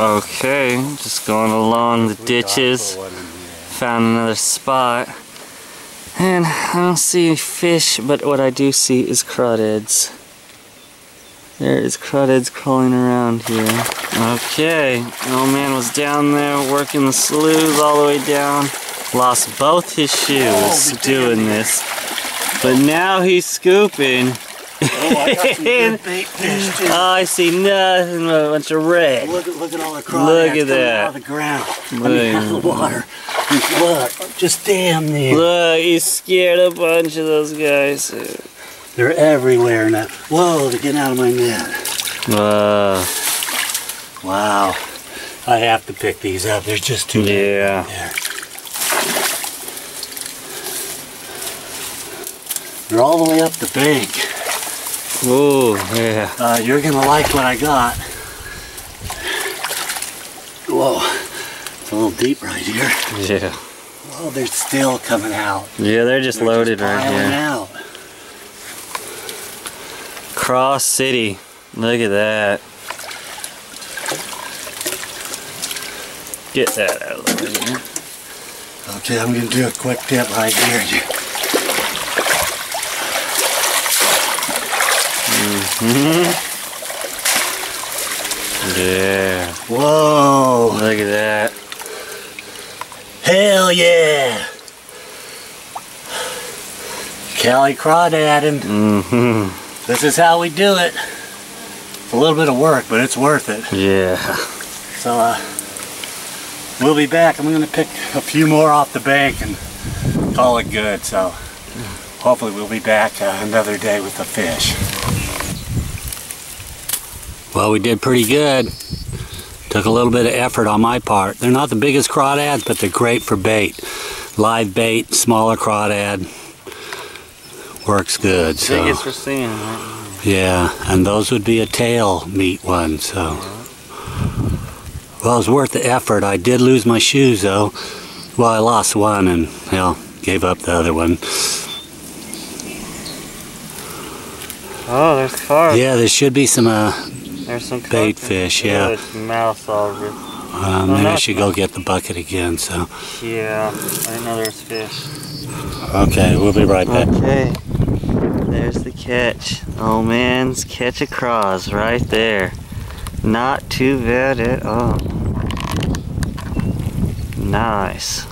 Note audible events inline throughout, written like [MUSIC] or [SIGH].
Okay, just going along the ditches. Found another spot. And I don't see fish, but what I do see is crawdads. There is crawdads crawling around here. Okay, old man was down there working the sloughs all the way down. Lost both his shoes Oh, doing this. But now he's scooping. Oh, I got some good [LAUGHS] bait fish too. Oh, I see nothing but a bunch of red. Look at look at all the crawdads Look at that. out of the ground. I Look. mean, out of the water. Look, just damn near. Look, he scared a bunch of those guys. They're everywhere now. Whoa, they're getting out of my net. Wow. Wow. I have to pick these up. There's just too many Yeah. there. They're all the way up the bank. Ooh, yeah. Uh, you're gonna like what I got. Whoa, it's a little deep right here. Yeah. Oh, they're still coming out. Yeah, they're just They're loaded just right here. out. Cross City. Look at that. Get that out of the way. Okay, I'm gonna do a quick tip right here. Yeah. Whoa! Look at that. Hell yeah! Cali crawdadding. Mm-hmm. This is how we do it. It's a little bit of work, but it's worth it. Yeah. So, uh, we'll be back. I'm gonna pick a few more off the bank and call it good. So, hopefully we'll be back uh, another day with the fish. Well, we did pretty good. Took a little bit of effort on my part. They're not the biggest crawdads, but they're great for bait. Live bait, smaller crawdad. Works good. So. Biggest we're seeing right Yeah, and those would be a tail meat one, so. Well, it was worth the effort. I did lose my shoes though. Well, I lost one and, hell, gave up the other one. Oh, there's carp. Yeah, there should be some, uh, There's some Bait fish, yeah. Mouth all ripped. uh maybe I should go get the bucket again, so. Yeah, I know there was fish. Okay, we'll be right back. Okay, there's the catch. Oh man's catch a cross right there. Not too bad at all. Nice.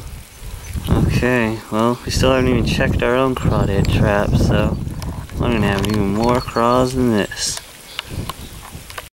Okay, well, we still haven't even checked our own crawdad trap, so I'm gonna have even more craws than this.